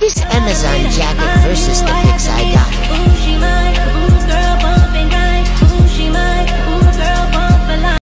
This Amazon jacket versus